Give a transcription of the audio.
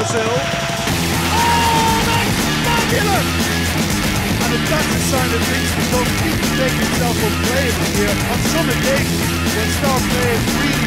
Ozil. Oh, that's fabulous! And if that's a sign of things become, he can make himself unplayable here on some occasions when star players really